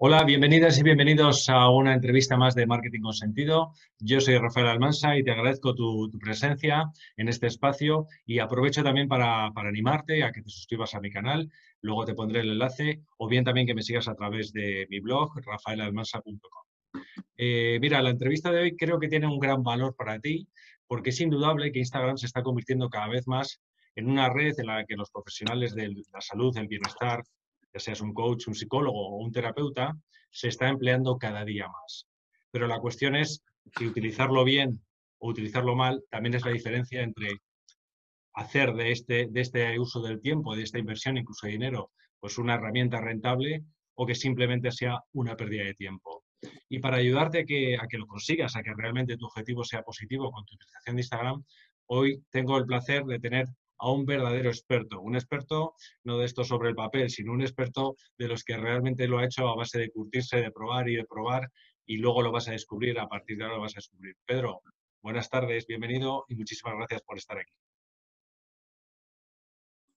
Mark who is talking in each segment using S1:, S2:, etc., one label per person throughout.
S1: Hola, bienvenidas y bienvenidos a una entrevista más de Marketing con Sentido. Yo soy Rafael Almansa y te agradezco tu, presencia en este espacio y aprovecho también para, animarte a que te suscribas a mi canal. Luego te pondré el enlace o bien también que me sigas a través de mi blog, rafaelalmansa.com. Eh, mira, la entrevista de hoy creo que tiene un gran valor para ti porque es indudable que Instagram se está convirtiendo cada vez más en una red en la que los profesionales de la salud, del bienestar, ya seas un coach, un psicólogo o un terapeuta, se está empleando cada día más. Pero la cuestión es si utilizarlo bien o utilizarlo mal también es la diferencia entre hacer de este, de este uso del tiempo, de esta inversión, incluso de dinero, pues una herramienta rentable o que simplemente sea una pérdida de tiempo. Y para ayudarte a que, a que lo consigas, a que realmente tu objetivo sea positivo con tu utilización de Instagram, hoy tengo el placer de tener a un verdadero experto. Un experto no de esto sobre el papel, sino un experto de los que realmente lo ha hecho a base de curtirse, de probar y de probar y luego lo vas a descubrir, a partir de ahora lo vas a descubrir. Pedro, buenas tardes, bienvenido y muchísimas gracias por estar aquí.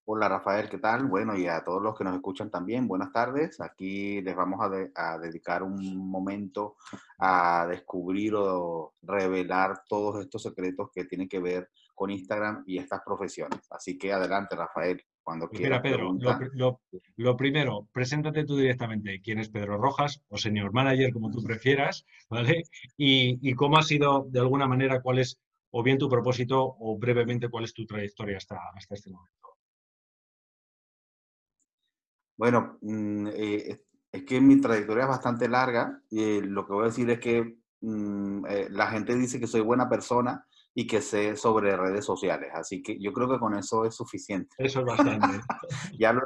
S2: Hola Rafael, ¿qué tal? Bueno, y a todos los que nos escuchan también, buenas tardes. Aquí les vamos a, dedicar un momento a descubrir o revelar todos estos secretos que tienen que ver con Instagram y estas profesiones. Así que adelante, Rafael, cuando
S1: pues quieras. Mira, Pedro, lo, primero, preséntate tú directamente. ¿Quién es Pedro Rojas o señor manager, como tú prefieras? ¿Vale? Y, cómo ha sido, de alguna manera, cuál es, o bien tu propósito, o brevemente, cuál es tu trayectoria hasta, hasta este momento.
S2: Bueno, mm, eh, es que mi trayectoria es bastante larga y lo que voy a decir es que mm, eh, la gente dice que soy buena persona y que sé sobre redes sociales. Así que yo creo que con eso es suficiente.
S1: Eso es bastante.
S2: ya lo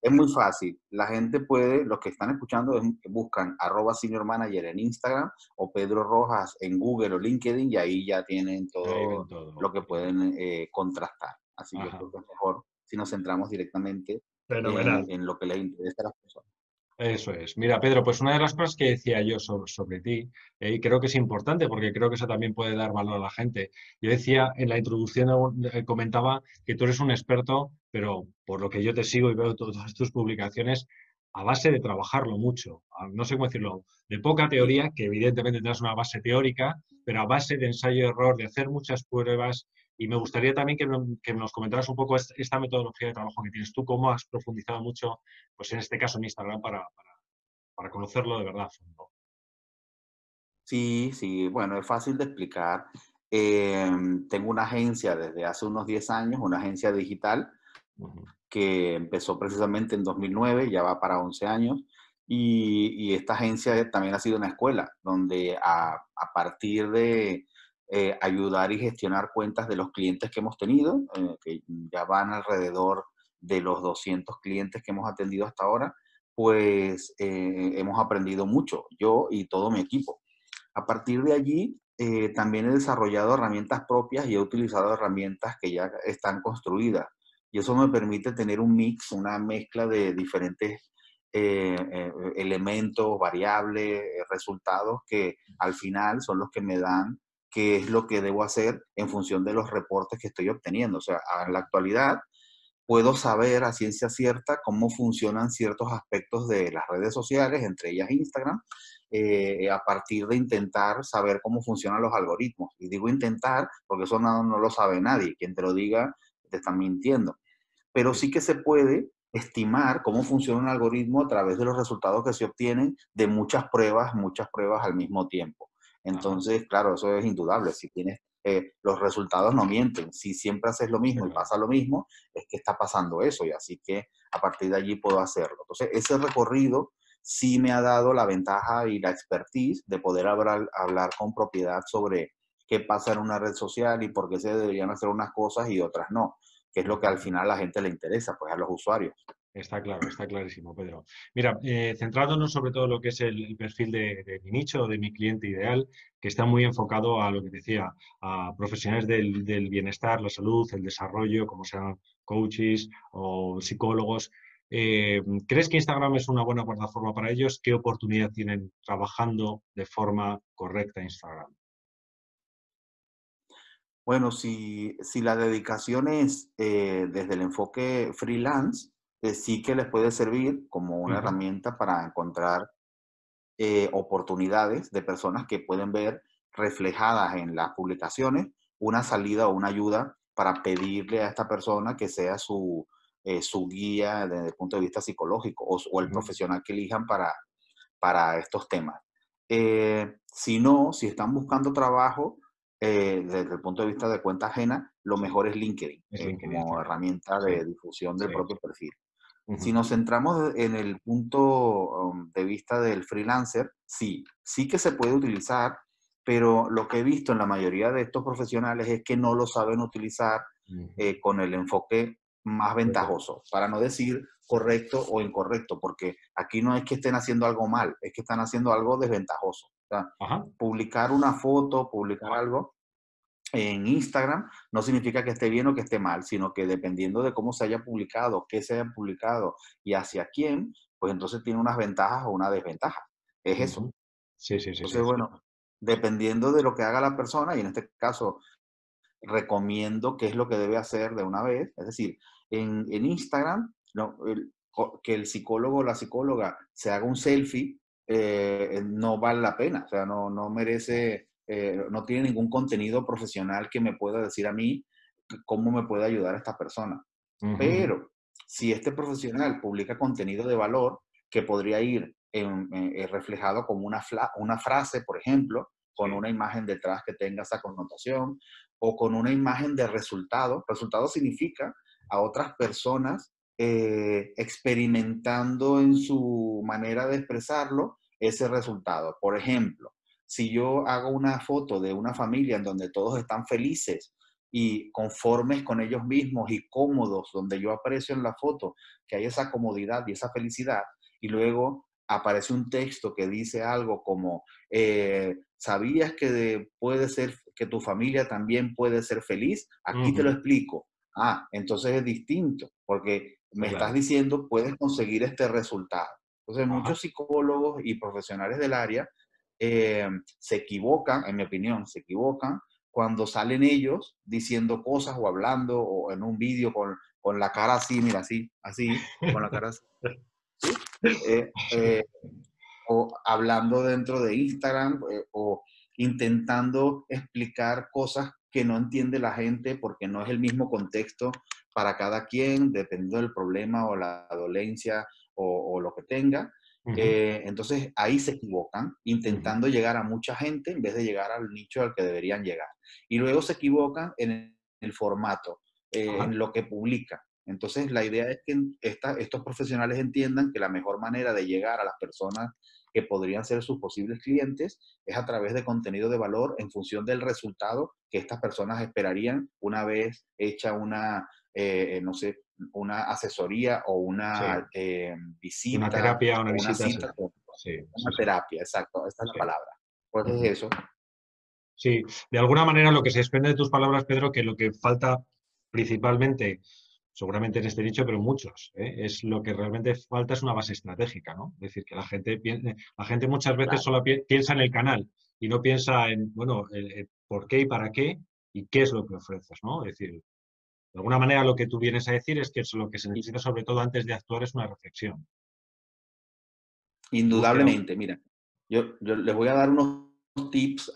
S2: es muy fácil. La gente puede, los que están escuchando, buscan arroba senior manager en Instagram o Pedro Rojas en Google o LinkedIn y ahí ya tienen todo, lo que pueden eh, contrastar. Así que yo creo que es mejor si nos centramos directamente en, lo que le interesa a las personas.
S1: Eso es. Mira, Pedro, pues una de las cosas que decía yo sobre, ti, eh, y creo que es importante porque creo que eso también puede dar valor a la gente. Yo decía en la introducción, eh, comentaba que tú eres un experto, pero por lo que yo te sigo y veo todas tus publicaciones, a base de trabajarlo mucho, no sé cómo decirlo, de poca teoría, que evidentemente tendrás una base teórica, pero a base de ensayo-error, de hacer muchas pruebas, y me gustaría también que, nos comentaras un poco esta metodología de trabajo que tienes tú, cómo has profundizado mucho, pues en este caso en Instagram, para, conocerlo de verdad.
S2: Sí, sí, bueno, es fácil de explicar. Em, tengo una agencia desde hace unos 10 años, una agencia digital, que empezó precisamente en 2009, ya va para 11 años. Y, esta agencia también ha sido una escuela donde a partir de, eh, ayudar y gestionar cuentas de los clientes que hemos tenido, eh, que ya van alrededor de los 200 clientes que hemos atendido hasta ahora, pues eh, hemos aprendido mucho, yo y todo mi equipo. A partir de allí, también he desarrollado herramientas propias y he utilizado herramientas que ya están construidas. Y eso me permite tener un mix, una mezcla de diferentes elementos, variables, resultados que al final son los que me dan qué es lo que debo hacer en función de los reportes que estoy obteniendo. O sea, en la actualidad puedo saber a ciencia cierta cómo funcionan ciertos aspectos de las redes sociales, entre ellas Instagram, eh, a partir de intentar saber cómo funcionan los algoritmos. Y digo intentar porque eso no, no lo sabe nadie. Quien te lo diga te está mintiendo. Pero sí que se puede estimar cómo funciona un algoritmo a través de los resultados que se obtienen de muchas pruebas, muchas pruebas al mismo tiempo. Entonces, claro, eso es indudable. Si tienes, eh, los resultados no mienten. Si siempre haces lo mismo y pasa lo mismo, es que está pasando eso. Y así que a partir de allí puedo hacerlo. Entonces, ese recorrido sí me ha dado la ventaja y la expertise de poder hablar, hablar con propiedad sobre qué pasa en una red social y por qué se deberían hacer unas cosas y otras no, que es lo que al final a la gente le interesa, pues a los usuarios.
S1: Está claro, está clarísimo, Pedro. Mira, eh, centrándonos sobre todo en lo que es el, perfil de, mi nicho, de mi cliente ideal, que está muy enfocado a lo que decía, a profesionales del, bienestar, la salud, el desarrollo, como sean coaches o psicólogos. Eh, ¿Crees que Instagram es una buena plataforma para ellos? ¿Qué oportunidad tienen trabajando de forma correcta Instagram?
S2: Bueno, si, la dedicación es eh, desde el enfoque freelance, sí que les puede servir como una herramienta para encontrar eh, oportunidades de personas que pueden ver reflejadas en las publicaciones una salida o una ayuda para pedirle a esta persona que sea su, eh, su guía desde el punto de vista psicológico o, el profesional que elijan para, para estos temas. Eh, si no, si están buscando trabajo eh, desde el punto de vista de cuenta ajena, lo mejor es LinkedIn, como herramienta de difusión del propio perfil. Si nos centramos en el punto um, de vista del freelancer, sí, sí que se puede utilizar, pero lo que he visto en la mayoría de estos profesionales es que no lo saben utilizar eh, con el enfoque más ventajoso, para no decir correcto o incorrecto, porque aquí no es que estén haciendo algo mal, es que están haciendo algo desventajoso. publicar una foto, publicar algo en Instagram no significa que esté bien o que esté mal, sino que dependiendo de cómo se haya publicado, qué se haya publicado y hacia quién, pues entonces tiene unas ventajas o una desventaja. Es eso.
S1: Sí, sí, sí.
S2: Entonces, bueno, dependiendo de lo que haga la persona, y en este caso recomiendo qué es lo que debe hacer de una vez, es decir, en, Instagram, no, que el psicólogo o la psicóloga se haga un selfie, eh, no vale la pena, o sea, no, no merece, eh, no tiene ningún contenido profesional que me pueda decir a mí cómo me puede ayudar a esta persona. Pero si este profesional publica contenido de valor que podría ir eh, reflejado como una, una frase, por ejemplo, con una imagen detrás que tenga esa connotación, o con una imagen de resultado. Resultado significa a otras personas eh, experimentando en su manera de expresarlo ese resultado. Por ejemplo, si yo hago una foto de una familia en donde todos están felices y conformes con ellos mismos y cómodos, donde yo aprecio en la foto que hay esa comodidad y esa felicidad, y luego aparece un texto que dice algo como, eh, ¿sabías que puede ser, que tu familia también puede ser feliz? Aquí te lo explico. Ah, entonces es distinto, porque me estás diciendo, puedes conseguir este resultado. Entonces, muchos psicólogos y profesionales del área eh, se equivocan, en mi opinión, se equivocan cuando salen ellos diciendo cosas o hablando o en un vídeo con, con la cara así, mira, así, así, con la cara así. Eh, eh, o hablando dentro de Instagram o intentando explicar cosas que no entiende la gente porque no es el mismo contexto para cada quien, dependiendo del problema o la dolencia o, lo que tenga. Entonces ahí se equivocan, intentando llegar a mucha gente en vez de llegar al nicho al que deberían llegar. Y luego se equivocan en el formato, en lo que publican. Entonces, la idea es que estos profesionales entiendan que la mejor manera de llegar a las personas que podrían ser sus posibles clientes es a través de contenido de valor en función del resultado que estas personas esperarían una vez hecha una, eh, no sé, una asesoría o una eh, visita.
S1: Una terapia, una, visita.
S2: una terapia, exacto, esta es la palabra. Pues es eso.
S1: Sí, de alguna manera lo que se desprende de tus palabras, Pedro, que lo que falta principalmente seguramente en este nicho, pero muchos. ¿eh? Es lo que realmente falta es una base estratégica, ¿no? Es decir, que la gente, la gente muchas veces solo piensa en el canal y no piensa en, bueno, por qué y para qué y qué es lo que ofreces, ¿no? Es decir, de alguna manera lo que tú vienes a decir es que lo que se necesita sobre todo antes de actuar es una reflexión.
S2: Indudablemente, mira, yo, yo les voy a dar unos tips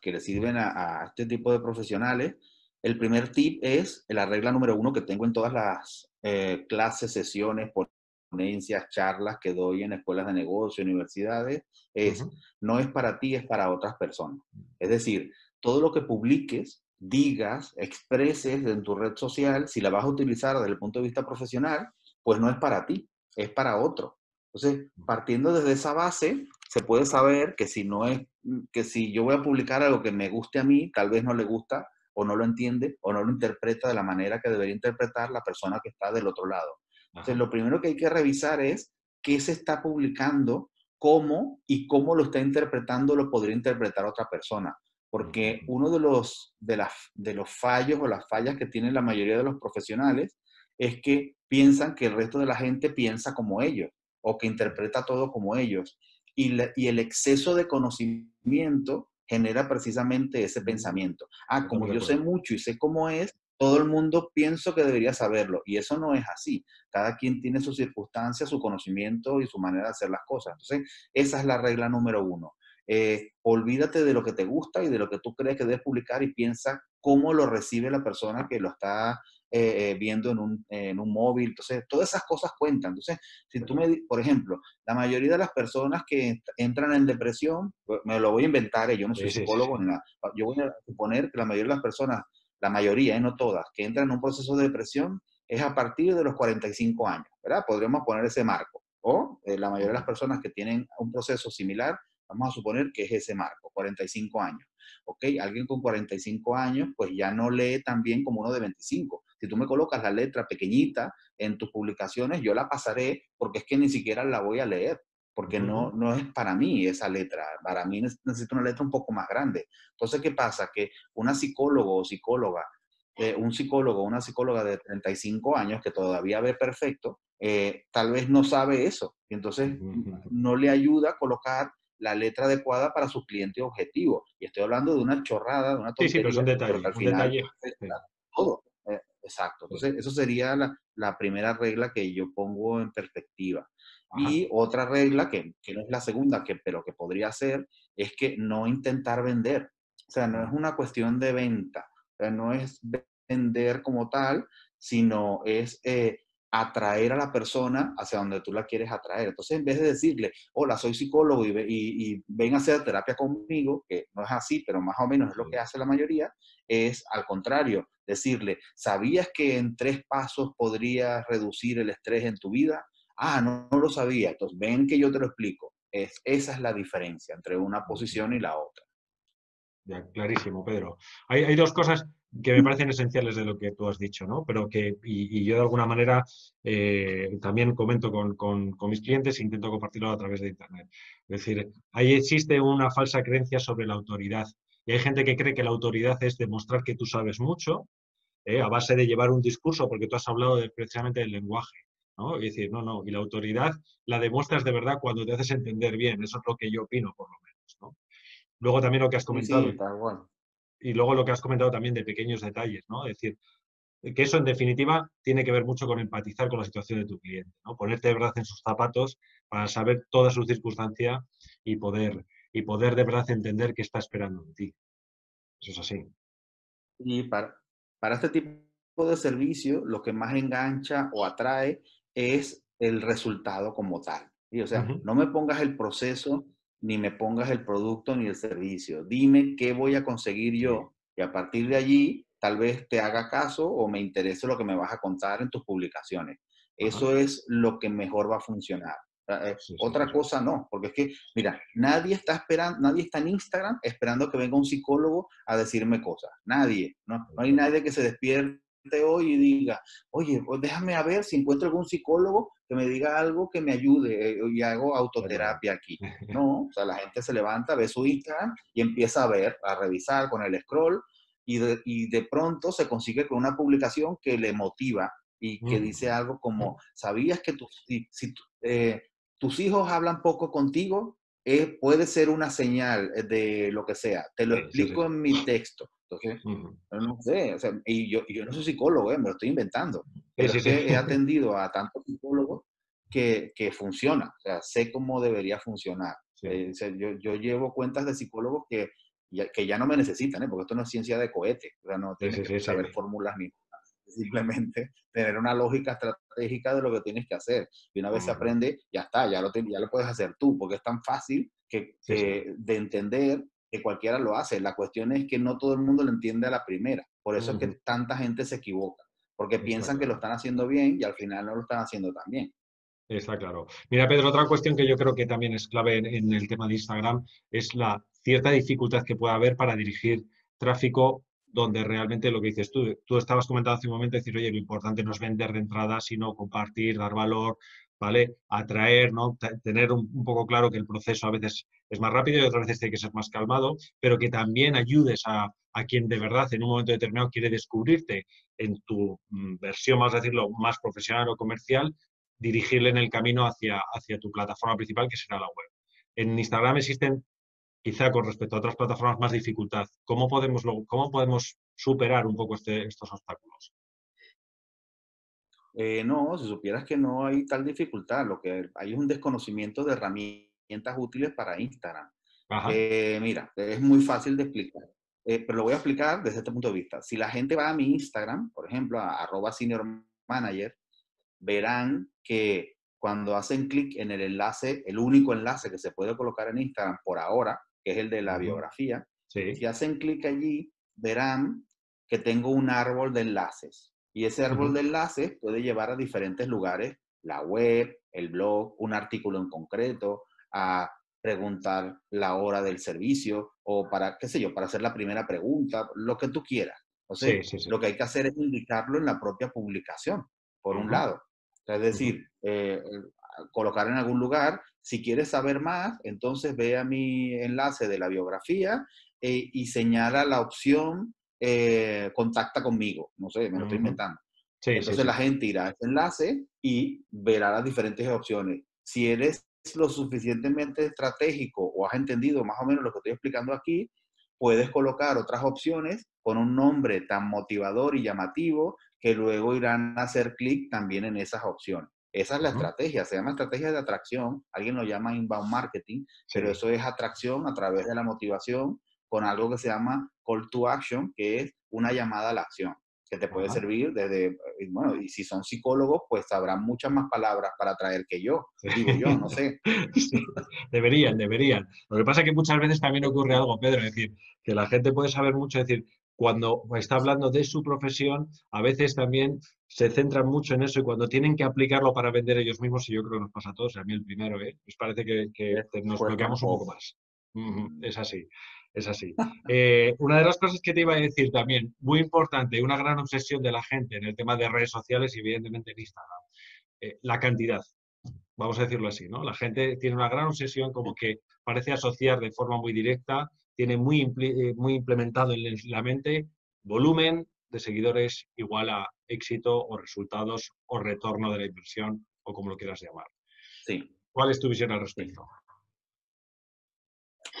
S2: que le sirven a este tipo de profesionales el primer tip es la regla número uno que tengo en todas las eh, clases, sesiones, ponencias, charlas que doy en escuelas de negocio, universidades, es no es para ti, es para otras personas. Es decir, todo lo que publiques, digas, expreses en tu red social, si la vas a utilizar desde el punto de vista profesional, pues no es para ti, es para otro. Entonces, partiendo desde esa base, se puede saber que si no es, que si yo voy a publicar algo que me guste a mí, tal vez no le gusta o no lo entiende o no lo interpreta de la manera que debería interpretar la persona que está del otro lado. Entonces, lo primero que hay que revisar es qué se está publicando, cómo y cómo lo está interpretando lo podría interpretar otra persona. Porque uno de los, de, las, de los fallos o las fallas que tienen la mayoría de los profesionales es que piensan que el resto de la gente piensa como ellos o que interpreta todo como ellos. Y, y el exceso de conocimiento genera precisamente ese pensamiento. Ah, como yo sé mucho y sé cómo es, todo el mundo pienso que debería saberlo y eso no es así. Cada quien tiene sus circunstancias, su conocimiento y su manera de hacer las cosas. Entonces, esa es la regla número uno. Eh, olvídate de lo que te gusta y de lo que tú crees que debes publicar y piensa cómo lo recibe la persona que lo está eh, eh, viendo en un, en un, móvil. Entonces, todas esas cosas cuentan. Entonces, si tú me, por ejemplo, la mayoría de las personas que entran en depresión, pues, me lo voy a inventar, yo no soy psicólogo nada. Yo voy a suponer que la mayoría de las personas, la mayoría, no todas, que entran en un proceso de depresión es a partir de los 45 años, ¿verdad? Podríamos poner ese marco. O la mayoría de las personas que tienen un proceso similar Vamos a suponer que es ese marco, 45 años. ¿Ok? Alguien con 45 años, pues ya no lee tan bien como uno de 25. Si tú me colocas la letra pequeñita en tus publicaciones, yo la pasaré porque es que ni siquiera la voy a leer, porque no, no es para mí esa letra. Para mí necesito una letra un poco más grande. Entonces, ¿qué pasa? Que una psicólogo o psicóloga, eh, un psicólogo o una psicóloga de 35 años que todavía ve perfecto, eh, tal vez no sabe eso. Y entonces no le ayuda a colocar la letra adecuada para su cliente objetivo. Y estoy hablando de una chorrada, de una
S1: tontería. Sí, sí, pero son detalles. al final,
S2: Todo. Eh, exacto. Entonces, eso sería la, primera regla que yo pongo en perspectiva. Y otra regla, que, no es la segunda, que, pero que podría ser, es que no intentar vender. O sea, no es una cuestión de venta. O sea, no es vender como tal, sino es eh, atraer a la persona hacia donde tú la quieres atraer. Entonces, en vez de decirle, hola, soy psicólogo y, ven a hacer terapia conmigo, que no es así, pero más o menos es lo que hace la mayoría, es al contrario, decirle, ¿sabías que en tres pasos podrías reducir el estrés en tu vida? Ah, no, no lo sabía. Entonces, ven que yo te lo explico. Es, esa es la diferencia entre una posición y la otra.
S1: Ya, clarísimo, Pedro. Hay, hay dos cosas que me parecen esenciales de lo que tú has dicho, ¿no? Pero que, y, yo de alguna manera eh, también comento con, con, mis clientes e intento compartirlo a través de Internet. Es decir, ahí existe una falsa creencia sobre la autoridad. Y hay gente que cree que la autoridad es demostrar que tú sabes mucho ¿eh? a base de llevar un discurso, porque tú has hablado de, precisamente del lenguaje. ¿no? Y decir, no, no, y la autoridad la demuestras de verdad cuando te haces entender bien. Eso es lo que yo opino, por lo menos. ¿no? Luego también lo que has comentado. Sí, y luego lo que has comentado también de pequeños detalles, ¿no? Es decir, que eso en definitiva tiene que ver mucho con empatizar con la situación de tu cliente, ¿no? Ponerte de verdad en sus zapatos para saber toda su circunstancia y poder, y poder de verdad entender qué está esperando de ti. Eso es así.
S2: Y para, para este tipo de servicio, lo que más engancha o atrae es el resultado como tal. Y, o sea, no me pongas el proceso ni me pongas el producto ni el servicio. Dime qué voy a conseguir yo y a partir de allí tal vez te haga caso o me interese lo que me vas a contar en tus publicaciones. Eso es lo que mejor va a funcionar. Eh, otra cosa no, porque es que, mira, nadie está esperando, nadie está en Instagram esperando que venga un psicólogo a decirme cosas. Nadie, no, no hay nadie que se despierte hoy y diga, oye, pues déjame a ver si encuentro algún psicólogo que me diga algo que me ayude eh, y hago autoterapia aquí. No, o sea, la gente se levanta, ve su Instagram y empieza a ver, a revisar con el scroll y de, y de pronto se consigue con una publicación que le motiva y que dice algo como, ¿sabías que si, eh, tus hijos hablan poco contigo? Eh, puede ser una señal de lo que sea. Te lo explico en mi texto. Entonces, no sé, o sea, y yo, yo no soy psicólogo, eh, me lo estoy inventando. Pero he atendido a tantos psicólogos que, que, funciona, o sea, sé cómo debería funcionar. Eh, yo, yo, llevo cuentas de psicólogos que ya, que ya no me necesitan, ¿eh? porque esto no es ciencia de cohete, o sea, no tienes que saber fórmulas ni simplemente tener una lógica estratégica de lo que tienes que hacer. Y una vez se aprende, ya está, ya lo, ya lo puedes hacer tú, porque es tan fácil que, de entender que cualquiera lo hace. La cuestión es que no todo el mundo lo entiende a la primera. Por eso es que tanta gente se equivoca, porque piensan que lo están haciendo bien y al final no lo están haciendo tan bien.
S1: Está claro. Mira, Pedro, otra cuestión que yo creo que también es clave en, el tema de Instagram es la cierta dificultad que puede haber para dirigir tráfico donde realmente lo que dices tú, tú estabas comentando hace un momento, decir, oye, lo importante no es vender de entrada, sino compartir, dar valor, ¿vale? Atraer, ¿no? Tener un, poco claro que el proceso a veces es más rápido y otras veces tiene que ser más calmado, pero que también ayudes a, quien de verdad en un momento determinado quiere descubrirte en tu mm, versión, más decirlo, más profesional o comercial, dirigirle en el camino hacia, hacia tu plataforma principal, que será la web. En Instagram existen, quizá con respecto a otras plataformas, más dificultad. ¿Cómo podemos, cómo podemos superar un poco este, estos obstáculos?
S2: Eh, no, si supieras que no hay tal dificultad, lo que hay un desconocimiento de herramientas útiles para Instagram. Eh, mira, es muy fácil de explicar, eh, pero lo voy a explicar desde este punto de vista. Si la gente va a mi Instagram, por ejemplo, a arroba senior manager, verán que cuando hacen clic en el enlace, el único enlace que se puede colocar en Instagram por ahora, que es el de la biografía, si hacen clic allí, verán que tengo un árbol de enlaces. Y ese árbol de enlaces puede llevar a diferentes lugares, la web, el blog, un artículo en concreto, a preguntar la hora del servicio o para, qué sé yo, para hacer la primera pregunta, lo que tú quieras. O sea, lo que hay que hacer es indicarlo en la propia publicación, por un lado. es decir, eh, colocar en algún lugar, si quieres saber más, entonces ve a mi enlace de la biografía eh, y señala la opción eh, contacta conmigo. No sé, me lo estoy inventando. Entonces la gente irá a ese enlace y verá las diferentes opciones. Si eres lo suficientemente estratégico o has entendido más o menos lo que estoy explicando aquí, puedes colocar otras opciones con un nombre tan motivador y llamativo que luego irán a hacer clic también en esas opciones. Esa es la estrategia, se llama estrategia de atracción, alguien lo llama inbound marketing, pero eso es atracción a través de la motivación con algo que se llama call to action, que es una llamada a la acción, que te puede servir desde, bueno, y si son psicólogos, pues sabrán muchas más palabras para traer que yo, digo yo, no sé.
S1: deberían, deberían. Lo que pasa es que muchas veces también ocurre algo, Pedro, es decir, que la gente puede saber mucho, es decir, cuando está hablando de su profesión, a veces también se centran mucho en eso y cuando tienen que aplicarlo para vender ellos mismos, y yo creo que nos pasa a todos, a mí el primero, ¿eh? pues parece que, nos bloqueamos un poco más. es así es así. Eh, una de las cosas que te iba a decir también, muy importante, una gran obsesión de la gente en el tema de redes sociales y evidentemente en Instagram, eh, la cantidad. Vamos a decirlo así, ¿no? La gente tiene una gran obsesión como que parece asociar de forma muy directa, tiene muy, eh, muy implementado en la mente volumen de seguidores igual a éxito o resultados o retorno de la inversión o como lo quieras llamar.
S2: Sí.
S1: ¿Cuál es tu visión al respecto?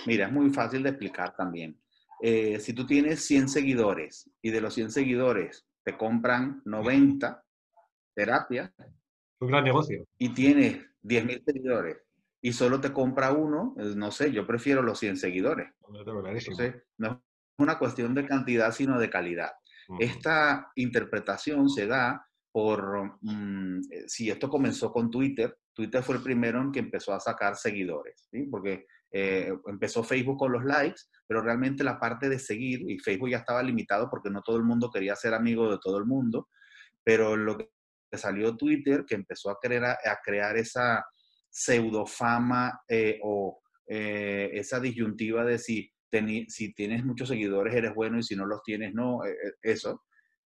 S2: Mira, es muy fácil de explicar también. Eh, si tú tienes 100 seguidores y de los 100 seguidores te compran 90 terapias.
S1: Un gran negocio.
S2: Y tienes 10.000 seguidores y solo te compra uno, no sé, yo prefiero los 100 seguidores. Entonces, no es una cuestión de cantidad, sino de calidad. Esta interpretación se da por, mm, eh, si esto comenzó con Twitter, Twitter fue el primero en que empezó a sacar seguidores, ¿sí? porque eh, empezó Facebook con los likes, pero realmente la parte de seguir, y Facebook ya estaba limitado porque no todo el mundo quería ser amigo de todo el mundo, pero lo que salió Twitter, que empezó a crear, a crear esa pseudofama eh, o eh, esa disyuntiva de si, si tienes muchos seguidores eres bueno y si no los tienes no, eso.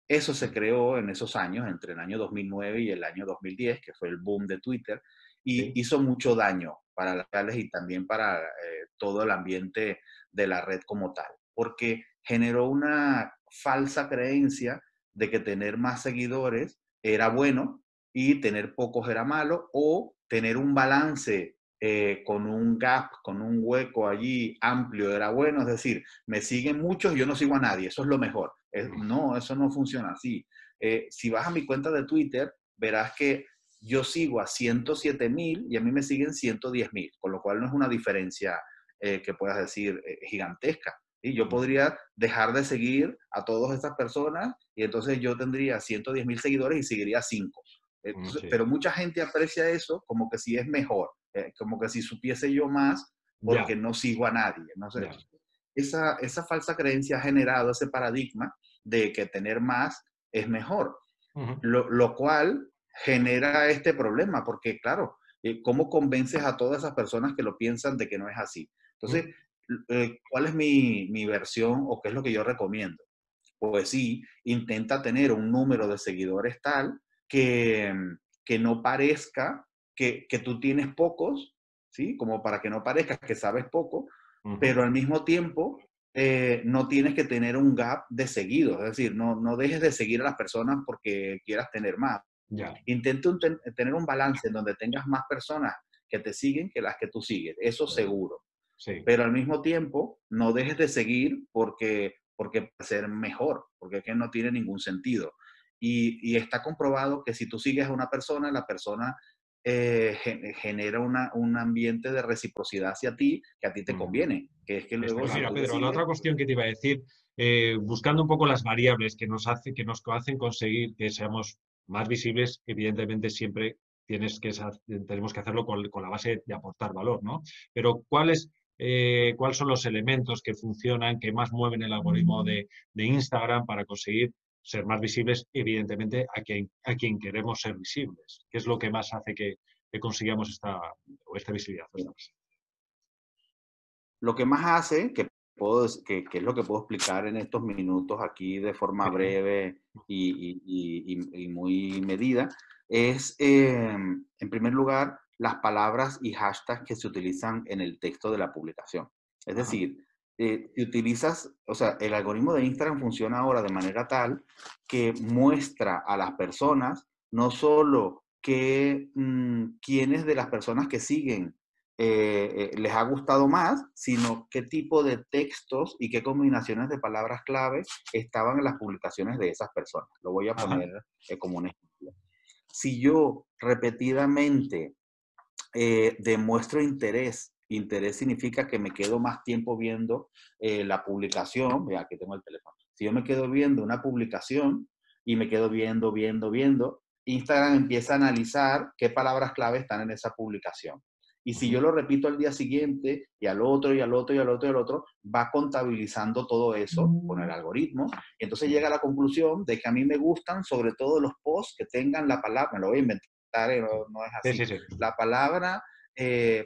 S2: Eso se creó en esos años, entre el año 2009 y el año 2010, que fue el boom de Twitter, y hizo mucho daño para las redes y también para eh, todo el ambiente de la red como tal, porque generó una falsa creencia de que tener más seguidores era bueno y tener pocos era malo o tener un balance eh, con un gap, con un hueco allí amplio era bueno, es decir, me siguen muchos yo no sigo a nadie, eso es lo mejor. no, eso no funciona así. Eh, si vas a mi cuenta de Twitter, verás que yo sigo a 107 mil y a mí me siguen 110 mil, con lo cual no es una diferencia eh, que puedas decir eh, gigantesca. Y yo podría dejar de seguir a todas estas personas y entonces yo tendría 110 mil seguidores y seguiría 5. Mm, pero mucha gente aprecia eso como que si es mejor, eh, como que si supiese yo más porque no sigo a nadie. No sé. Esa, esa falsa creencia ha generado ese paradigma de que tener más es mejor, lo, lo, cual genera este problema, porque claro, eh, ¿cómo convences a todas esas personas que lo piensan de que no es así? Entonces, eh, ¿cuál es mi, mi versión o qué es lo que yo recomiendo? Pues sí, intenta tener un número de seguidores tal que, que no parezca que, que, tú tienes pocos, ¿sí? Como para que no parezca que sabes poco, pero al mismo tiempo eh, no tienes que tener un gap de seguidos, es decir, no, no dejes de seguir a las personas porque quieras tener más. Intenta tener un balance en donde tengas más personas que te siguen que las que tú sigues, eso seguro. Pero al mismo tiempo, no dejes de seguir porque porque ser mejor, porque es que no tiene ningún sentido. Y, está comprobado que si tú sigues a una persona, la persona eh, genera un ambiente de reciprocidad hacia ti que a ti te conviene. Que es que luego,
S1: mira, Pedro, la otra cuestión que te iba a decir, eh, buscando un poco las variables que nos, hace, que nos hacen conseguir que seamos más visibles, evidentemente siempre tienes que, tenemos que hacerlo con, la base de aportar valor, ¿no? Pero ¿cuáles, eh, ¿cuáles son los elementos que funcionan, que más mueven el algoritmo de, Instagram para conseguir ser más visibles, evidentemente, a quien, a quien queremos ser visibles? ¿Qué es lo que más hace que, consigamos esta, esta visibilidad?
S2: Lo que más hace, que, puedo, que, es lo que puedo explicar en estos minutos aquí de forma breve y muy medida, es, em, en primer lugar, las palabras y hashtags que se utilizan en el texto de la publicación. Es decir, eh, si utilizas, o sea, el algoritmo de Instagram funciona ahora de manera tal que muestra a las personas no solo que mm, quiénes de las personas que siguen eh, eh, les ha gustado más, sino qué tipo de textos y qué combinaciones de palabras clave estaban en las publicaciones de esas personas. Lo voy a poner como un ejemplo si yo repetidamente eh, demuestro interés, interés significa que me quedo más tiempo viendo eh, la publicación, vea, aquí tengo el teléfono, si yo me quedo viendo una publicación y me quedo viendo, viendo, viendo, Instagram empieza a analizar qué palabras clave están en esa publicación. Y si yo lo repito al día siguiente y al otro y al otro y al otro y al otro, va contabilizando todo eso con el mm. algoritmo. Y entonces llega a la conclusión de que a mí me gustan sobre todo los posts que tengan la palabra, me lo voy a inventar, eh, no, es así, la palabra eh,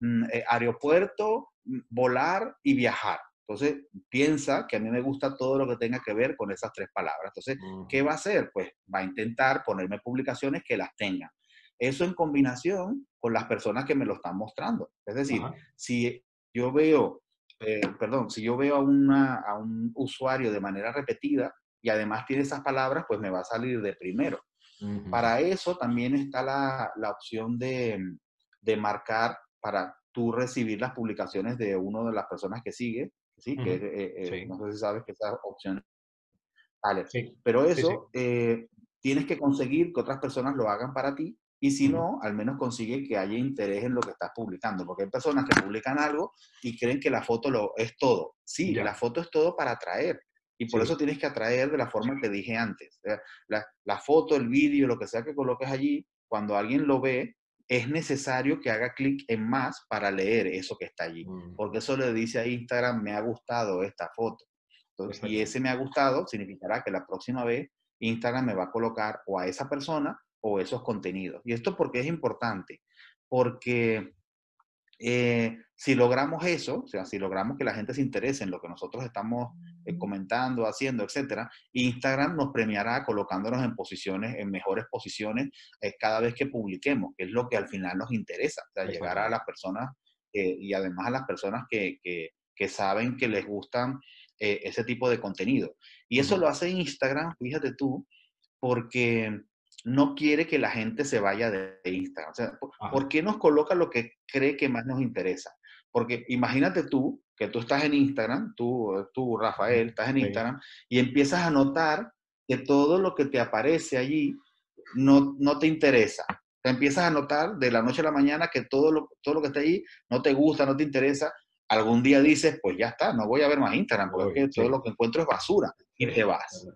S2: mm, eh, aeropuerto, mm, volar y viajar. Entonces, piensa que a mí me gusta todo lo que tenga que ver con esas tres palabras. Entonces, ¿qué va a hacer? Pues va a intentar ponerme publicaciones que las tengan. Eso en combinación con las personas que me lo están mostrando. Es decir, si yo veo, eh, perdón, si yo veo a, un usuario de manera repetida y además tiene esas palabras, pues me va a salir de primero. Para eso también está la, opción de, marcar para tú recibir las publicaciones de una de las personas que sigue, ¿sí? que, eh, eh, no sé si sabes que esa opción... Vale, pero eso tienes que conseguir que otras personas lo hagan para ti y si no, al menos consigue que haya interés en lo que estás publicando, porque hay personas que publican algo y creen que la foto lo, es todo. Sí, la foto es todo para atraer. Y por eso tienes que atraer de la forma que dije antes. La, la foto, el vídeo, lo que sea que coloques allí, cuando alguien lo ve, es necesario que haga clic en más para leer eso que está allí. Mm. Porque eso le dice a Instagram, me ha gustado esta foto. y ese me ha gustado significará que la próxima vez Instagram me va a colocar o a esa persona o esos contenidos. Y esto porque es importante, porque eh, si logramos eso, o sea, si logramos que la gente se interese en lo que nosotros estamos eh, comentando, haciendo, etcétera, Instagram nos premiará colocándonos en posiciones, en mejores posiciones eh, cada vez que publiquemos, que es lo que al final nos interesa, o sea, llegar a las personas y además a las personas que, que, que saben que les gustan ese tipo de contenido. Y eso lo hace Instagram, fíjate tú, porque no quiere que la gente se vaya de Instagram. O sea, ¿por, qué nos coloca lo que cree que más nos interesa? Porque imagínate tú que tú estás en Instagram, tú, tú Rafael, estás en Instagram y empiezas a notar que todo lo que te aparece allí no, no te interesa. Te empiezas a notar de la noche a la mañana que todo lo, todo lo que está allí no te gusta, no te interesa. Algún día dices, pues ya está, no voy a ver más Instagram porque todo lo que encuentro es basura y te vas.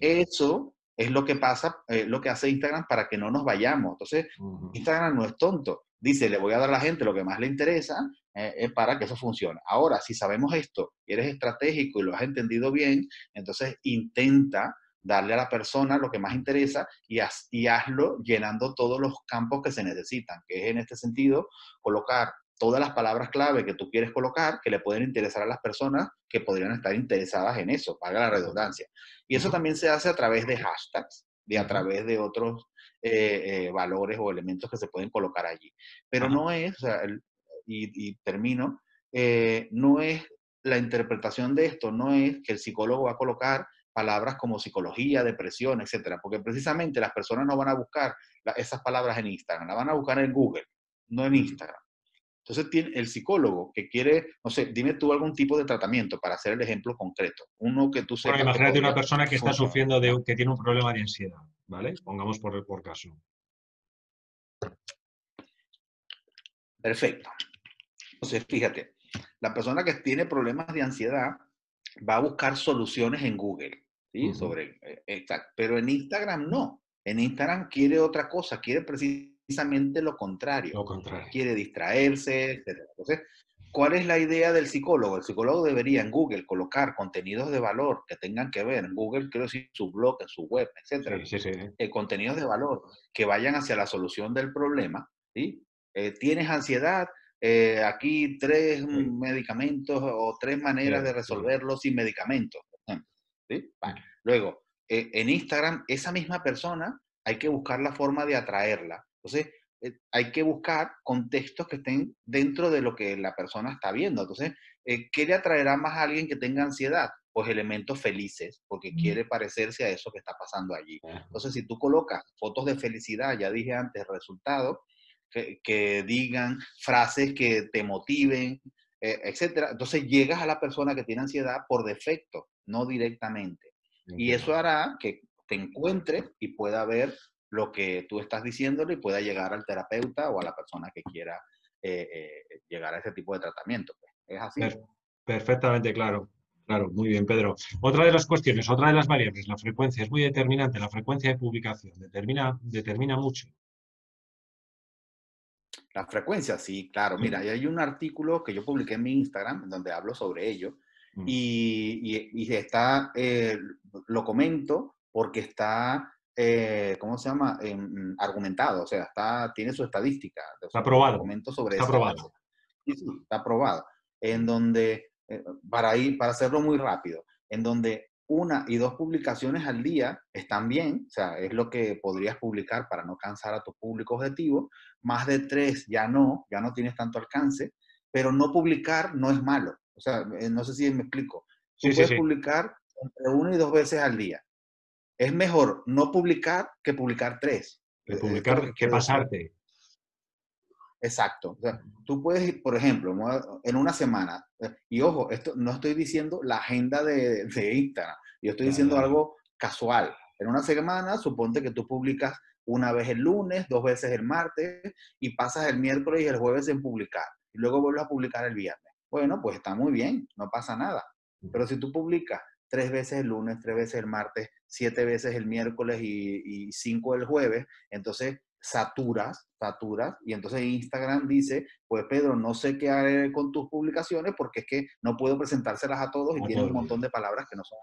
S2: Eso es lo que pasa, eh, lo que hace Instagram para que no nos vayamos. Entonces, Instagram no es tonto. Dice, le voy a dar a la gente lo que más le interesa eh, para que eso funcione. Ahora, si sabemos esto y eres estratégico y lo has entendido bien, entonces intenta darle a la persona lo que más interesa y, y hazlo llenando todos los campos que se necesitan, que es en este sentido colocar todas las palabras clave que tú quieres colocar que le pueden interesar a las personas que podrían estar interesadas en eso, paga la redundancia. Y eso también se hace a través de hashtags y a través de otros eh, eh, valores o elementos que se pueden colocar allí. Pero no es, y, termino, eh, no es la interpretación de esto, no es que el psicólogo va a colocar palabras como psicología, depresión, etcétera, porque precisamente las personas no van a buscar esas palabras en Instagram, las van a buscar en Google, no en Instagram. Entonces, tiene el psicólogo que quiere, no sé, dime tú algún tipo de tratamiento para hacer el ejemplo concreto. Uno que tú sepas.
S1: Bueno, imagínate una persona que está sufriendo de, que tiene un problema de ansiedad, ¿vale? Pongamos por, por caso.
S2: Perfecto. Entonces, fíjate, la persona que tiene problemas de ansiedad va a buscar soluciones en Google, ¿sí? Sobre, eh, exacto. Pero en Instagram no. En Instagram quiere otra cosa, quiere precisamente precisamente lo contrario.
S1: Lo contrario.
S2: Quiere distraerse, etc. Entonces, ¿cuál es la idea del psicólogo? El psicólogo debería en Google colocar contenidos de valor que tengan que ver, en Google quiero decir su blog, en su web, etc. Sí, sí, sí. Eh, contenidos de valor que vayan hacia la solución del problema. ¿sí? Eh, ¿Tienes ansiedad? Eh, aquí tres medicamentos o tres maneras de resolverlo sin medicamentos. ¿sí? Luego, en Instagram, esa misma persona hay que buscar la forma de atraerla entonces, eh, hay que buscar contextos que estén dentro de lo que la persona está viendo. Entonces, eh, ¿qué le atraerá más a alguien que tenga ansiedad? Pues elementos felices, porque quiere parecerse a eso que está pasando allí. Entonces, si tú colocas fotos de felicidad, ya dije antes, resultados, que, digan frases que te motiven, eh, etcétera, entonces llegas a la persona que tiene ansiedad por defecto, no directamente. Y eso hará que te encuentre y pueda ver lo que tú estás diciéndole y pueda llegar al terapeuta o a la persona que quiera eh, eh, llegar a ese tipo de tratamiento. Pues. Es así.
S1: Perfectamente claro. Claro, muy bien, Pedro. Otra de las cuestiones, otra de las variables, la frecuencia es muy determinante. La frecuencia de publicación determina, determina mucho.
S2: La frecuencia, sí, claro. Mira, hay un artículo que yo publiqué en mi Instagram donde hablo sobre ello mm. y, y, está, eh, lo comento porque está eh, ¿cómo se llama? Em, argumentado, o sea, está, tiene su estadística.
S1: Está aprobado.
S2: Sobre
S1: está aprobado.
S2: Sí, sí, está aprobado. En donde, eh, para ir, para hacerlo muy rápido, en donde una y dos publicaciones al día están bien, o sea, es lo que podrías publicar para no cansar a tu público objetivo. Más de tres ya no, ya no tienes tanto alcance, pero no publicar no es malo. O sea, eh, no sé si me explico. Tú puedes publicar entre una y dos veces al día es mejor no publicar que publicar tres.
S1: Que eh, publicar que pasarte.
S2: Exacto. O sea, tú puedes, por ejemplo, en una semana, eh, y ojo, esto no estoy diciendo la agenda de, de Instagram, yo estoy diciendo algo casual. En una semana, suponte que tú publicas una vez el lunes, dos veces el martes, y pasas el miércoles y el jueves en publicar, y luego vuelves a publicar el viernes. Bueno, pues está muy bien, no pasa nada. Pero si tú publicas tres veces el lunes, tres veces el martes, siete veces el miércoles y, cinco el jueves, entonces saturas, saturas, y entonces Instagram dice, pues Pedro, no sé qué haré con tus publicaciones porque es que no puedo presentárselas a todos y tiene un montón de palabras que no son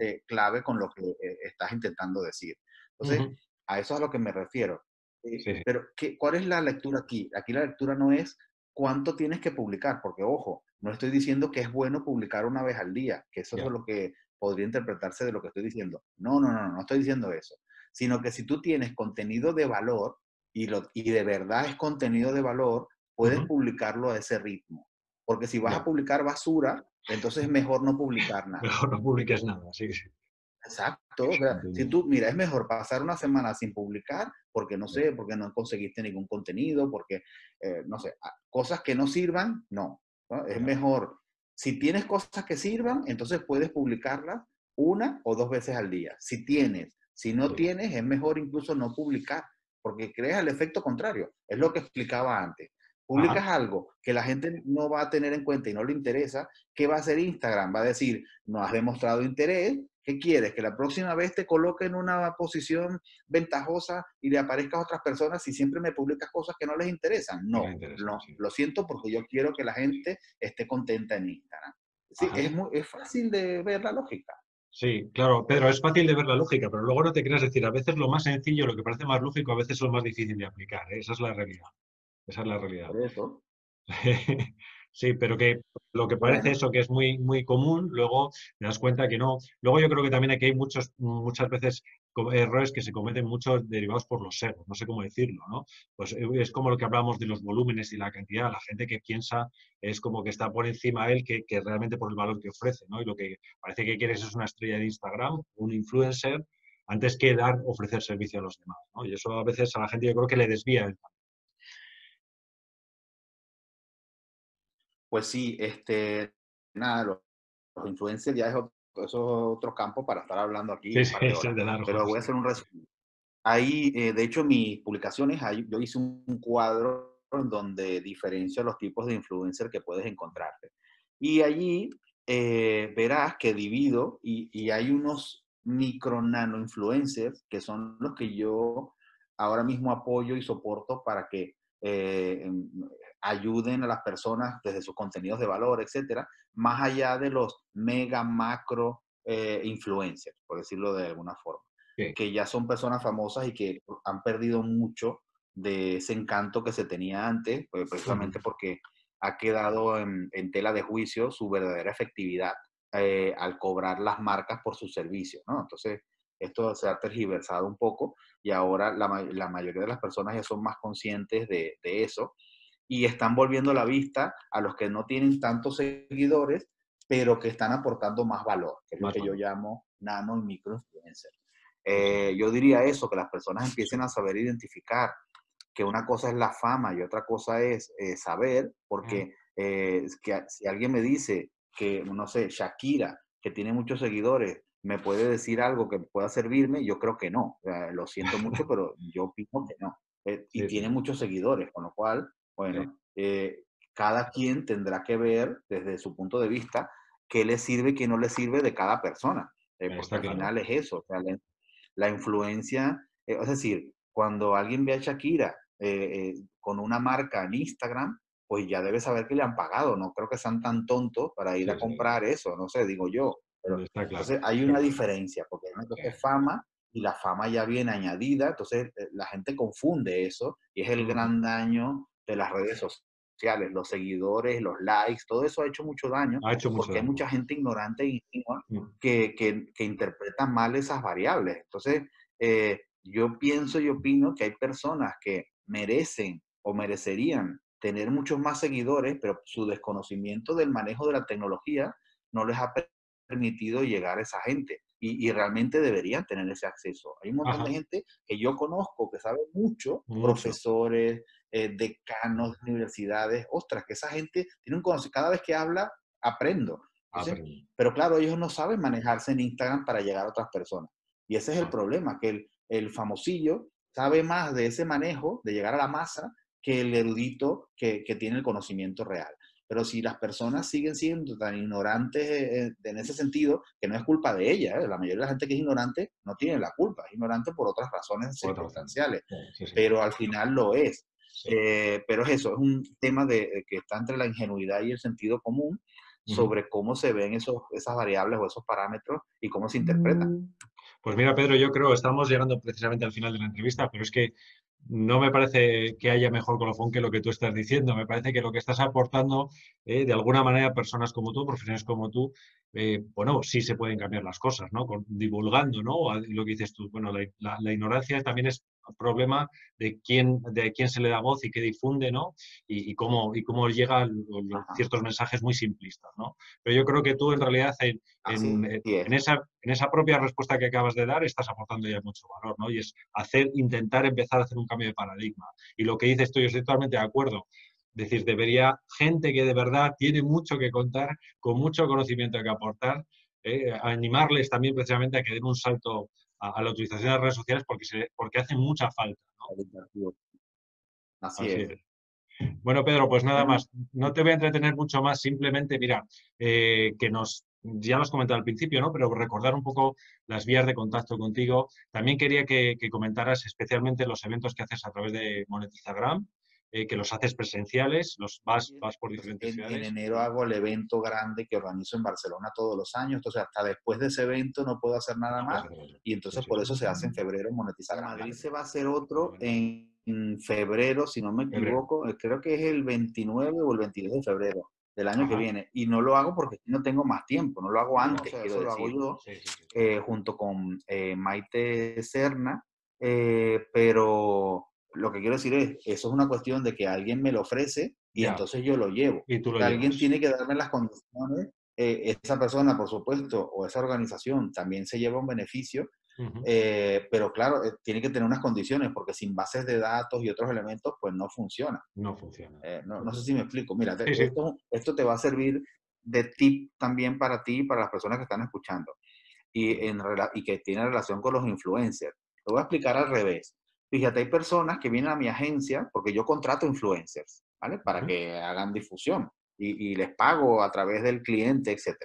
S2: eh, clave con lo que eh, estás intentando decir. Entonces, a eso es a lo que me refiero. Eh, pero, ¿qué, ¿cuál es la lectura aquí? Aquí la lectura no es cuánto tienes que publicar, porque ojo, no estoy diciendo que es bueno publicar una vez al día, que eso es lo que podría interpretarse de lo que estoy diciendo. No, no, no, no estoy diciendo eso. Sino que si tú tienes contenido de valor y, lo, y de verdad es contenido de valor, puedes publicarlo a ese ritmo. Porque si vas a publicar basura, entonces es mejor no publicar nada.
S1: Mejor no publiques nada, sí.
S2: Exacto. O sea, si tú, mira, es mejor pasar una semana sin publicar porque no sé, porque no conseguiste ningún contenido, porque, eh, no sé, cosas que no sirvan, no. Es mejor si tienes cosas que sirvan, entonces puedes publicarlas una o dos veces al día. Si tienes, si no tienes, es mejor incluso no publicar, porque creas el efecto contrario. Es lo que explicaba antes. Publicas algo que la gente no va a tener en cuenta y no le interesa, ¿qué va a hacer Instagram? Va a decir, no has demostrado interés, ¿Qué quieres? ¿Que la próxima vez te coloque en una posición ventajosa y le aparezca a otras personas si siempre me publicas cosas que no les interesan? No, lo siento porque yo quiero que la gente esté contenta en Instagram. Sí, es, muy, es fácil de ver la lógica.
S1: Sí, claro, Pedro, es fácil de ver la lógica, pero luego no te quieras decir, a veces lo más sencillo, lo que parece más lógico, a veces es lo más difícil de aplicar. ¿eh? Esa es la realidad. Esa es la realidad.
S2: Por eso.
S1: Sí, pero que lo que parece eso que es muy, muy común, luego te das cuenta que no. Luego yo creo que también aquí hay muchos, muchas veces errores que se cometen muchos derivados por los egos, no sé cómo decirlo, ¿no? Pues eh, es como lo que hablábamos de los volúmenes y la cantidad, la gente que piensa es como que está por encima él que, que realmente por el valor que ofrece, ¿no? Y lo que parece que quieres es una estrella de Instagram, un influencer, antes que dar, ofrecer servicio a los demás, ¿no? Y eso a veces a la gente yo creo que le desvía el
S2: Pues sí, este, nada, los, influencers ya es otro, eso otro campo para estar hablando aquí.
S1: Sí, sí, de largo,
S2: pero voy a hacer un resumen. Ahí, eh, de hecho, mis publicaciones, ahí, yo hice un cuadro en donde diferencio los tipos de influencer que puedes encontrarte. Y allí eh, verás que divido y, y hay unos micro nano influencers que son los que yo ahora mismo apoyo y soporto para que eh, em, ayuden a las personas desde sus contenidos de valor, etcétera, más allá de los mega macro eh, influencers, por decirlo de alguna forma, que ya son personas famosas y que han perdido mucho de ese encanto que se tenía antes, pues, precisamente porque ha quedado en, tela de juicio su verdadera efectividad eh, al cobrar las marcas por sus servicios, ¿no? Entonces, esto se ha tergiversado un poco y ahora la, mayoría de las personas ya son más conscientes de, eso y están volviendo la vista a los que no tienen tantos seguidores, pero que están aportando más valor, que es lo que yo llamo nano y micro influencer. Eh, yo diría eso, que las personas empiecen a saber identificar que una cosa es la fama y otra cosa es eh, saber, porque eh, que si alguien me dice que, no sé, Shakira, que tiene muchos seguidores, me puede decir algo que pueda servirme, yo creo que no. lo siento mucho, pero yo opino que no. Eh, y tiene muchos seguidores, con lo cual, bueno, eh, cada quien tendrá que ver desde su punto de vista qué le sirve y qué no le sirve de cada persona. Eh, porque al final es eso, la, influencia, es decir, cuando alguien ve a Shakira con una marca en Instagram, pues ya debe saber que le han pagado. No creo que sean tan tontos para ir a comprar eso, no sé, digo yo. Pero, Entonces hay una diferencia, porque una cosa es fama y la fama ya viene añadida, entonces eh, la gente confunde eso y es el gran daño de las redes sociales, los seguidores, los likes, todo eso ha hecho mucho daño,
S1: ha hecho
S2: porque hay mucha gente ignorante y mm. que, que, que, interpreta mal esas variables. Entonces, eh, yo pienso y opino que hay personas que merecen o merecerían tener muchos más seguidores, pero su desconocimiento del manejo de la tecnología no les ha permitido llegar a esa gente y, realmente deberían tener ese acceso. Hay un montón de gente que yo conozco que sabe mucho, profesores, eh, decanos de universidades, ostras, que esa gente tiene un conocimiento, cada vez que habla, aprendo. pero claro, ellos no saben manejarse en Instagram para llegar a otras personas. Y ese es el problema, que el, el famosillo sabe más de ese manejo, de llegar a la masa, que el erudito que, que tiene el conocimiento real. Pero si las personas siguen siendo tan ignorantes eh, en ese sentido, que no es culpa de ellas, ¿eh? la mayoría de la gente que es ignorante no tiene la culpa, es ignorante por otras razones circunstanciales, pero al final lo es. Eh, pero es eso, es un tema de, que está entre la ingenuidad y el sentido común sobre cómo se ven esos, esas variables o esos parámetros y cómo se interpretan. Mm.
S1: Pues mira, Pedro, yo creo que estamos llegando precisamente al final de la entrevista, pero es que no me parece que haya mejor colofón que lo que tú estás diciendo. Me parece que lo que estás aportando, eh, de alguna manera, personas como tú, profesionales como tú, eh, bueno, sí se pueden cambiar las cosas, ¿no? divulgando, ¿no? Lo que dices tú, bueno, la, ignorancia también es problema de quién, de quién se le da voz y qué difunde, ¿no? Y, cómo, y cómo llegan ciertos mensajes muy simplistas, ¿no? Pero yo creo que tú, en realidad, en, en, esa, en esa propia respuesta que acabas de dar, estás aportando ya mucho valor, ¿no? Y es hacer, intentar empezar a hacer un cambio de paradigma. Y lo que dices tú, yo estoy totalmente de acuerdo. Es decir, debería gente que de verdad tiene mucho que contar, con mucho conocimiento que aportar, eh, animarles también precisamente a que den un salto a, la utilización de las redes sociales porque, se, porque hacen mucha falta.
S2: Así, es.
S1: Bueno, Pedro, pues nada más. No te voy a entretener mucho más. Simplemente, mira, eh, que nos, ya lo has comentado al principio, ¿no? Pero recordar un poco las vías de contacto contigo. También quería que, que comentaras especialmente los eventos que haces a través de Monetizagram eh, que los haces presenciales, los vas, vas por diferentes
S2: en,
S1: ciudades.
S2: En enero hago el evento grande que organizo en Barcelona todos los años, entonces hasta después de ese evento no puedo hacer nada más y entonces por eso se hace en febrero monetizar. Madrid se va a hacer otro en, febrero, si no me equivoco, eh, creo que es el 29 o el 22 de febrero del año que viene. Y no lo hago porque no tengo más tiempo, no lo hago antes, quiero lo hago yo, eh, junto con Maite Serna, pero lo que quiero decir es, eso es una cuestión de que alguien me lo ofrece y entonces yo lo llevo.
S1: Y tú
S2: alguien tiene que darme las condiciones. Eh, esa persona, por supuesto, o esa organización también se lleva un beneficio, Eh, pero claro, eh, tiene que tener unas condiciones, porque sin bases de datos y otros elementos, pues no funciona.
S1: No funciona.
S2: No, sé si me explico. Mira, esto, esto, te va a servir de tip también para ti y para las personas que están escuchando y, en, y que tiene relación con los influencers. Te voy a explicar al revés. Fíjate, hay personas que vienen a mi agencia porque yo contrato influencers, ¿vale? Para que hagan difusión y, y, les pago a través del cliente, etc.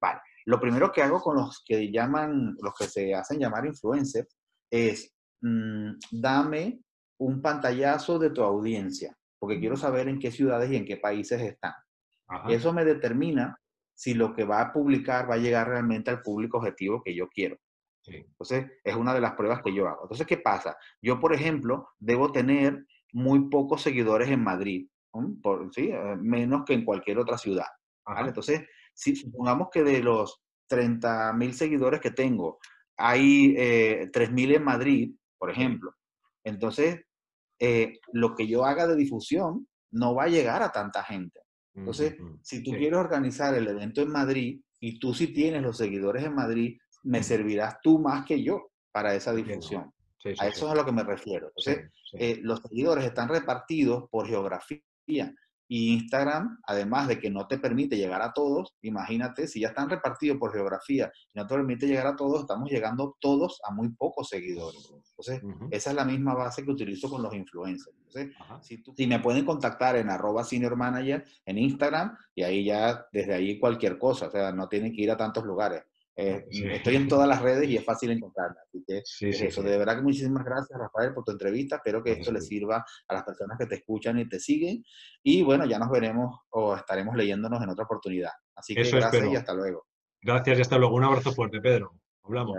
S2: Vale. Lo primero que hago con los que llaman, los que se hacen llamar influencers, es mm, dame un pantallazo de tu audiencia, porque quiero saber en qué ciudades y en qué países están. Eso me determina si lo que va a publicar va a llegar realmente al público objetivo que yo quiero. Entonces, es una de las pruebas que yo hago. Entonces, ¿qué pasa? Yo, por ejemplo, debo tener muy pocos seguidores en Madrid, por, ¿sí? Eh, menos que en cualquier otra ciudad. Entonces, si supongamos que de los 30 mil seguidores que tengo, hay eh, 3 mil en Madrid, por ejemplo, entonces eh, lo que yo haga de difusión no va a llegar a tanta gente. Entonces, si tú quieres organizar el evento en Madrid y tú sí tienes los seguidores en Madrid, me servirás tú más que yo para esa difusión. a eso es a lo que me refiero. Entonces, eh, los seguidores están repartidos por geografía. Y Instagram, además de que no te permite llegar a todos, imagínate, si ya están repartidos por geografía y no te permite llegar a todos, estamos llegando todos a muy pocos seguidores. Entonces, esa es la misma base que utilizo con los influencers. Entonces, si, si, me pueden contactar en arroba senior manager en Instagram y ahí ya, desde ahí cualquier cosa, o sea, no tienen que ir a tantos lugares. Eh, estoy en todas las redes y es fácil encontrarla. Así que eso. De verdad que muchísimas gracias, Rafael, por tu entrevista. Espero que esto le sirva a las personas que te escuchan y te siguen. Y bueno, ya nos veremos o estaremos leyéndonos en otra oportunidad. Así que gracias y hasta luego.
S1: Gracias y hasta luego. Un abrazo fuerte, Pedro. Hablamos.